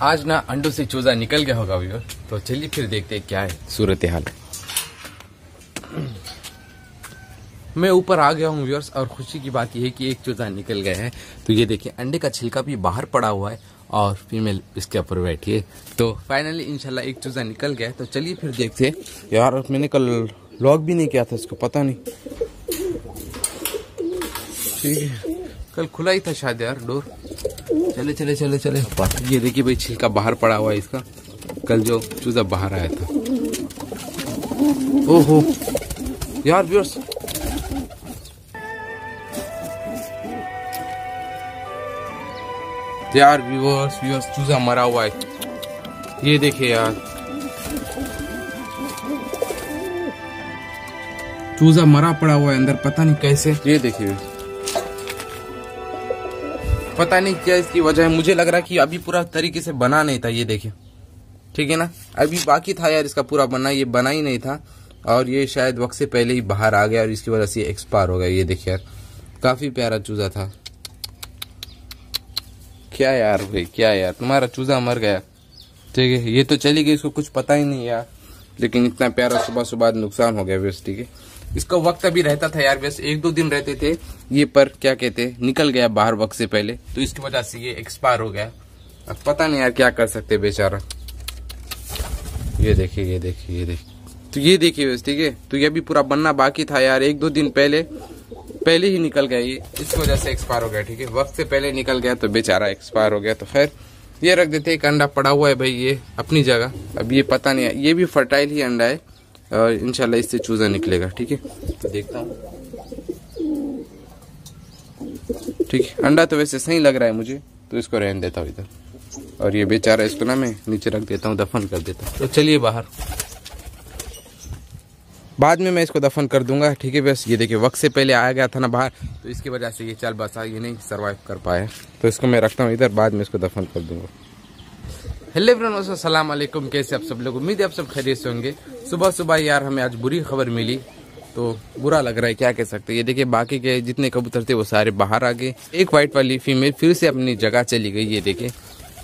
आज ना अंडों से चूजा निकल गया होगा व्यूअर तो चलिए फिर देखते हैं क्या है। सूरत हाल। मैं ऊपर आ गया हूँ व्यूअर्स और खुशी की बात यह है कि एक चूजा निकल गया है। तो ये देखिए अंडे का छिलका भी बाहर पड़ा हुआ है और फीमेल इसके ऊपर बैठी है तो फाइनली इंशाल्लाह एक चूजा निकल गया है। तो चलिए फिर देखते हैं। यार मैंने कल लॉग भी नहीं किया था इसको पता नहीं। ठीक है। कल खुला ही था शायद यार डोर। चले चले चले चले। ये देखिए भाई, छिलका बाहर पड़ा हुआ है इसका। कल जो चूजा बाहर आया था। ओहो। यार व्यूअर्स यार व्यूअर्स व्यूअर्स चूजा मरा हुआ है। ये देखिए यार। चूजा मरा पड़ा हुआ है अंदर, पता नहीं कैसे। ये देखिए। पता नहीं क्या इसकी वजह है। मुझे लग रहा है कि अभी पूरा तरीके से बना नहीं था, ये देखिए। ठीक है ना? अभी बाकी था यार इसका पूरा बनना ये बना ही नहीं था। और ये शायद वक्त से पहले ही बाहर आ गया और इसकी वजह से एक्सपायर हो गया, ये देखिए यार। काफ़ी प्यारा चूजा था। क्या यार भाई, क्या यार? तुम्हारा चूजा मर गया। ठीक है, ये तो चली गई, इसको कुछ पता ही नहीं यार। लेकिन इतना प्यारा सुबह सुबह नुकसान हो गया वैसे ठीक है इसको वक्त अभी रहता था यार वैसे एक दो दिन रहते थे। ये पर क्या कहते निकल गया बाहर वक्त से पहले तो इसकी वजह से ये एक्सपायर हो गया। अब पता नहीं यार क्या कर सकते बेचारा। ये देखिए ये देखिए ये देखिए। तो ये देखिए वैसे ठीक है? तो ये भी पूरा बनना बाकी था यार, एक दो दिन पहले पहले ही निकल गया ये। इस वजह से एक्सपायर हो गया, ठीक है? वक्त से पहले निकल गया तो बेचारा एक्सपायर हो गया तो खैर, ये रख देते एक अंडा पड़ा हुआ है भाई ये, अपनी जगह। अब ये पता नहीं है ये भी फर्टाइल ही अंडा है। और इनशाला इससे चूजा निकलेगा ठीक है? तो देखता हूँ। ठीक है अंडा तो वैसे सही लग रहा है मुझे तो इसको रहने देता हूँ इधर। और ये बेचारा इसको ना मैं नीचे रख देता हूँ दफन कर देता हूँ। तो चलिए बाहर। बाद में मैं इसको दफन कर दूँगा ठीक है? बस ये देखिए वक्त से पहले आया गया था ना बाहर तो इसकी वजह से ये चाल बसा ये नहीं सरवाइव कर पाया। तो इसको मैं रखता हूँ इधर बाद में इसको दफन कर दूँगा। हेलो एवरीवन सलाम अलैकुम कैसे आप सब लोग? उम्मीद है आप सब खैरियत से होंगे। सुबह सुबह यार हमें आज बुरी खबर मिली तो बुरा लग रहा है, क्या कह सकते हैं? ये देखिए, बाकी के जितने कबूतर थे, वो सारे बाहर आ गए। एक व्हाइट वाली फीमेल फिर से अपनी जगह चली गई, ये देखिए।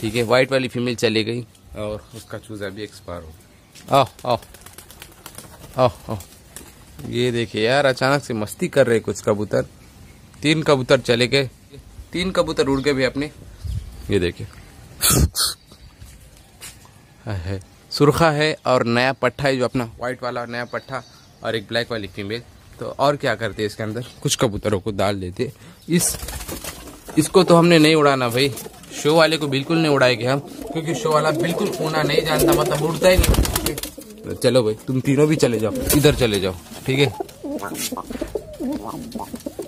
ठीक है व्हाइट वाली फीमेल चली गई और उसका चूजा भी एक्सपायर हो आह आह आओ आओ ये देखिए यार, अचानक से मस्ती कर रहे कुछ कबूतर। तीन कबूतर चले गए। तीन कबूतर उड़ गए भी अपने। ये देखिए। है। सुरखा है और नया पट्टा है जो अपना व्हाइट वाला नया पट्टा और एक ब्लैक वाली फीमेल तो और क्या करते इसके अंदर? कुछ कबूतरों को डाल देते इस, इसको तो हमने नहीं उड़ाना भाई। शो वाले को बिल्कुल नहीं उड़ाएँगे हम, क्योंकि शो वाला बिल्कुल ऊना नहीं जानता मतलब उड़ता ही नहीं। तो चलो भाई, तुम तीनों भी चले जाओ, इधर चले जाओ, ठीक है?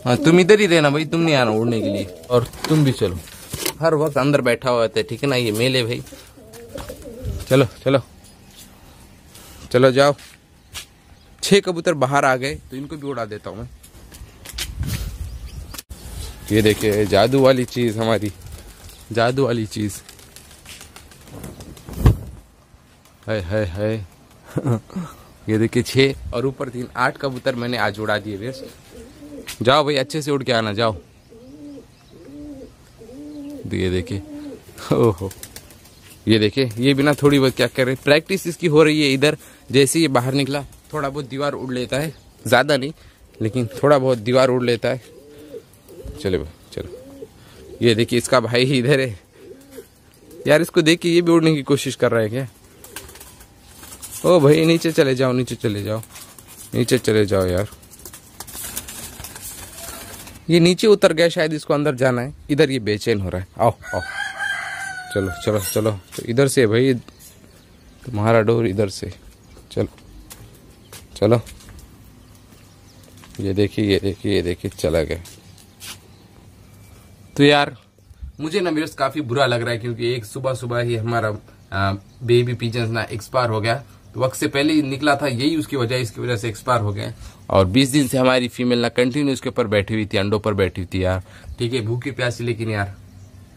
हाँ तुम इधर ही रहना भाई, तुम नहीं आना उड़ने के लिए। और तुम भी चलो। हर वक्त अंदर बैठा हुआ है, ठीक है ना? ये मेले भाई। चलो चलो। चलो जाओ। छह कबूतर बाहर आ गए तो इनको भी उड़ा देता हूँ मैं। ये देखिए जादू वाली चीज़ हमारी। जादू वाली चीज़। है है है ये देखिए, छह और ऊपर तीन, आठ कबूतर मैंने आज उड़ा दिए वेस जाओ भाई, अच्छे से उड़ के आना, जाओ। ये देखिए, ओहो। ये देखिए, ये बिना थोड़ी बहुत क्या कर रहे प्रैक्टिस इसकी हो रही है इधर। जैसे ये बाहर निकला, थोड़ा बहुत दीवार उड़ लेता है। ज़्यादा नहीं, लेकिन थोड़ा बहुत दीवार उड़ लेता है। चलो चलो। ये देखिए, इसका भाई ही इधर है। यार, इसको देखिए ये भी उड़ने की कोशिश कर रहा है क्या? ओ भाई, नीचे चले जाओ, नीचे चले जाओ। नीचे चले जाओ यार। ये नीचे उतर गया, शायद इसको अंदर जाना है। इधर ये बेचैन हो रहा है। आओ आओ। चलो चलो चलो। तो इधर से भाई तुम्हारा डोर इधर से। चलो चलो। ये देखिए ये देखिए ये देखिए, चला गया। तो यार, मुझे ना व्यूअर्स काफ़ी बुरा लग रहा है, क्योंकि एक सुबह सुबह ही हमारा बेबी पिजन ना एक्सपायर हो गया। तो वक्त से पहले ही निकला था, यही उसकी वजह, इसकी वजह से एक्सपायर हो गया। और 20 दिन से हमारी फीमेल ना कंटिन्यू उसके ऊपर बैठी हुई थी, अंडों पर बैठी हुई थी यार। ठीक है, भूखी प्यासी, लेकिन यार,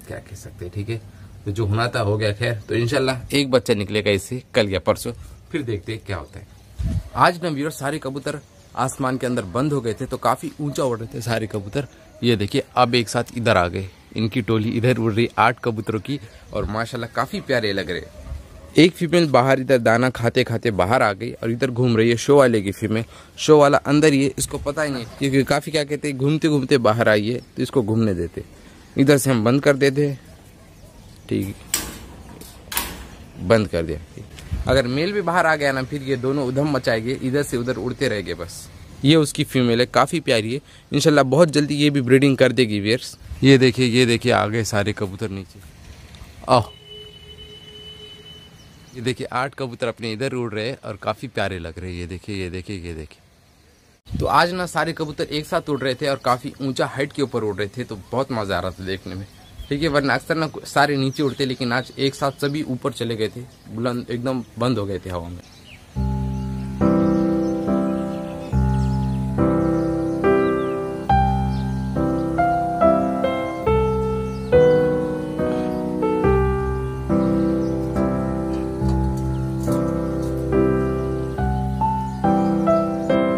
क्या कह सकते ठीक है? तो जो होना था हो गया, खैर। तो इनशाला एक बच्चा निकलेगा इससे, कल या परसों। फिर देखते क्या होता है। आज ना व्यूअर सारे कबूतर आसमान के अंदर बंद हो गए थे तो काफ़ी ऊँचा उड़ रहे थे सारे कबूतर। ये देखिए, अब एक साथ इधर आ गए। इनकी टोली इधर उड़ रही, आठ कबूतरों की, और माशाल्लाह काफ़ी प्यारे लग रहे। एक फीमेल बाहर इधर दाना खाते खाते बाहर आ गई और इधर घूम रही है शो वाले की फीमेल शो वाला अंदर ही है, इसको पता ही नहीं, क्योंकि काफ़ी क्या कहते हैं घूमते घूमते बाहर आई है तो इसको घूमने देते। इधर से हम बंद कर देते ठीक बंद कर दिया। अगर मेल भी बाहर आ गया ना, फिर ये दोनों उधम मचाएँगे, इधर से उधर उड़ते रहेंगे बस। ये उसकी फीमेल है, काफ़ी प्यारी है। इनशाला बहुत जल्दी ये भी ब्रीडिंग कर देगी वेयर्स ये देखिए ये देखिए आ गए सारे कबूतर नीचे। आह ये देखिए, आठ कबूतर अपने इधर उड़ रहे हैं और काफ़ी प्यारे लग रहे हैं। ये देखिए ये देखिए ये देखिए। तो आज ना सारे कबूतर एक साथ उड़ रहे थे और काफ़ी ऊँचा हाइट के ऊपर उड़ रहे थे तो बहुत मज़ा आ रहा था देखने में। ठीक है, वरना अक्सर ना सारे नीचे उड़ते, लेकिन आज एक साथ सभी ऊपर चले गए थे। बुलंद, एकदम बंद हो गए थे हवा में।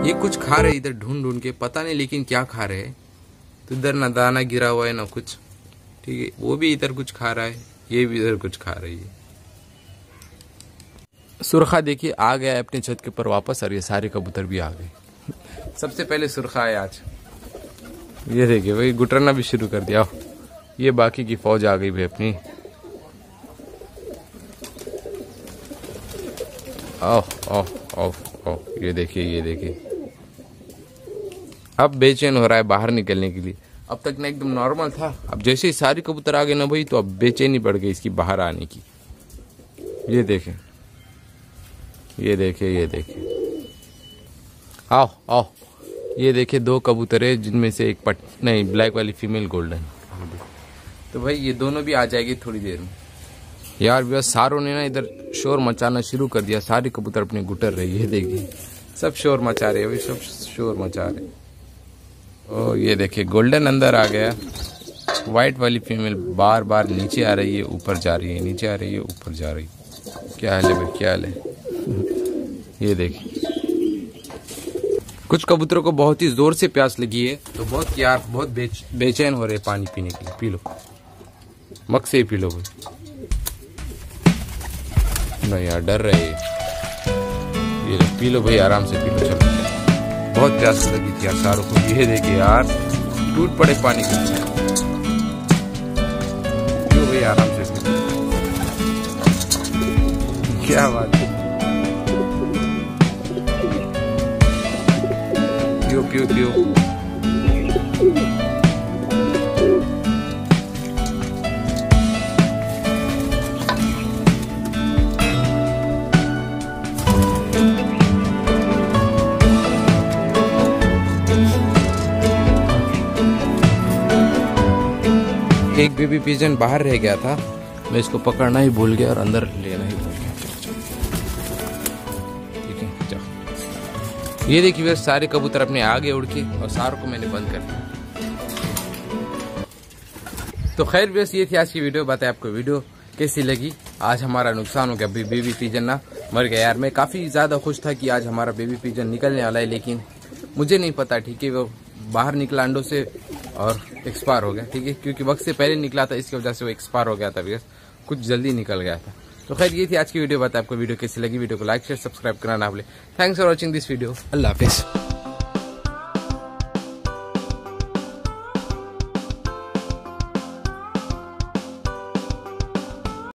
ये कुछ खा रहे इधर ढूंढ ढूंढ के, पता नहीं लेकिन क्या खा रहे हैं। तो इधर ना दाना गिरा हुआ है, ना कुछ। ठीक है, वो भी इधर कुछ खा रहा है, ये भी इधर कुछ खा रही है। सुरखा देखिए, आ गया है अपनी छत के ऊपर वापस और ये सारे कबूतर भी आ गए। सबसे पहले सुरखा है आज। ये देखिए भाई, गुटरना भी शुरू कर दिया। ये बाकी की फौज आ गई भाई अपनी। ओह ओह ओह ओह ये देखिए ये देखिए। अब बेचैन हो रहा है बाहर निकलने के लिए। अब तक ना एकदम नॉर्मल था। अब जैसे ही सारी कबूतर आ गए ना भाई तो अब बेचैनी बढ़ गई इसकी बाहर आने की। ये देखें। ये देखे ये देखे। आओ आओ। ये देखे दो कबूतर है, जिनमें से एक पट, नहीं ब्लैक वाली फीमेल गोल्डन तो भाई, ये दोनों भी आ जाएगी थोड़ी देर में। यार भैया सारों ने ना इधर शोर मचाना शुरू कर दिया। सारे कबूतर अपने गुटर रही है, देखिए। सब शोर मचा रहे हैं सब शोर मचा रहे ओ ये देखिए गोल्डन अंदर आ गया। वाइट वाली फीमेल बार बार नीचे आ रही है ऊपर जा रही है नीचे आ रही है ऊपर जा रही है। क्या हाल है भाई क्या हाल है? ये देखिए। कुछ कबूतरों को बहुत ही ज़ोर से प्यास लगी है तो बहुत यार बहुत बेच, बेचैन हो रहे पानी पीने के लिए। पी लो। मक से ही पी लो भाई। नहीं यार डर रहे ये पी लो भाई आराम से पी लो चलो। बहुत प्यास लगी थी यार सारों को यह देखे यार, टूट पड़े पानी के क्यों भाई आराम से क्या बात है? पियो पियो एक बेबी पिजन बाहर रह गया था। मैं इसको पकड़ना ही भूल गया और अंदर लेना ही भूल गया। ठीक है चलो ये देखिए सारे कबूतर अपने आगे उड़ के और सारों को मैंने बंद कर दिया। तो खैर व्यस्त ये थी आज की वीडियो, बताए आपको वीडियो कैसी लगी। आज हमारा नुकसान हो गया बेबी पिजन ना मर गया। यार, मैं काफ़ी ज़्यादा खुश था कि आज हमारा बेबी पिजन निकलने वाला है, लेकिन मुझे नहीं पता, ठीक है, वो बाहर निकला अंडों से और एक्सपायर हो गया, ठीक है? क्योंकि वक्त से पहले निकला था, इसकी वजह से वो एक्सपायर हो गया था बिकॉज़ कुछ जल्दी निकल गया था। तो खैर, ये थी आज की वीडियो बताया आपको वीडियो कैसी लगी। वीडियो को लाइक शेयर सब्सक्राइब करना ना भूले। Thanks for watching this video अल्लाह हाफिज़।